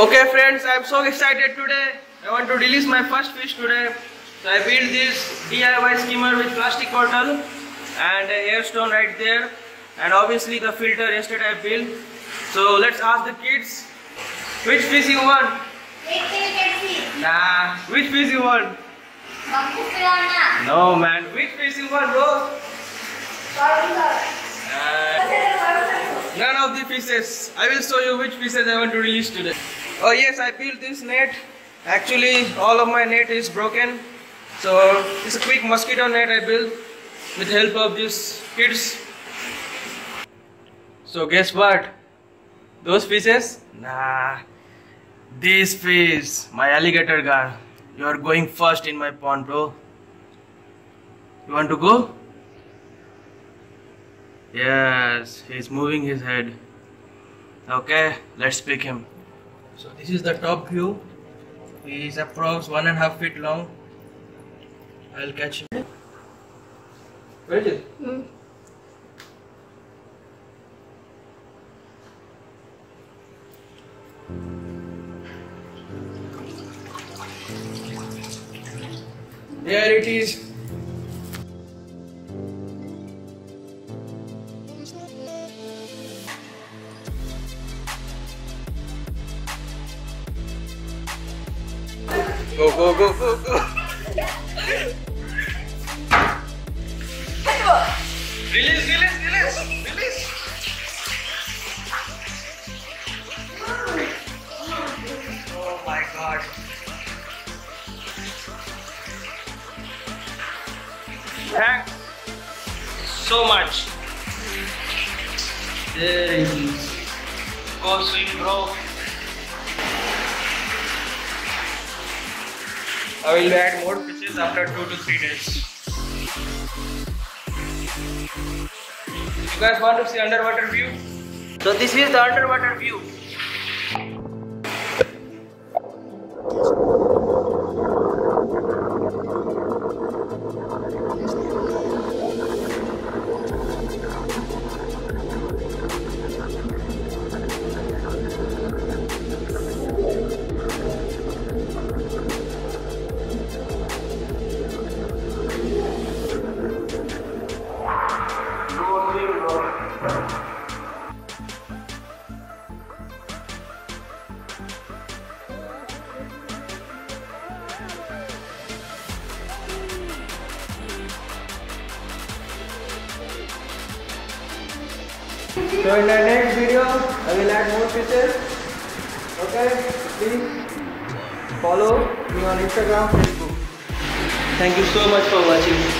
Okay friends, I'm so excited today. I want to release my first fish today. So I built this DIY skimmer with plastic bottle and a air stone right there. And obviously the filter yesterday I built. So let's ask the kids, which fish you want? Nah, which fish you want? No man, which fish you want bro? None of the fishes. I will show you which fishes I want to release today. Oh yes, I built this net. Actually, all of my net is broken. So it's a quick mosquito net I built with help of these kids. So guess what? Those fishes? Nah. This fish, my alligator gar. You are going first in my pond, bro. You want to go? Yes, he's moving his head. Okay, let's pick him. So this is the top view. He is approx one and a half feet long. I'll catch him. Where is it? Hmm. There it is. Go, go, go, go, go. Release, release, release, release. Oh my god. Thanks so much. Is. Go swim, bro. I will add more fishes after two to three days. You guys want to see underwater view? So this is the underwater view. So in the next video, I will add more fishes. Okay, please follow me on Instagram, Facebook. Thank you so much for watching.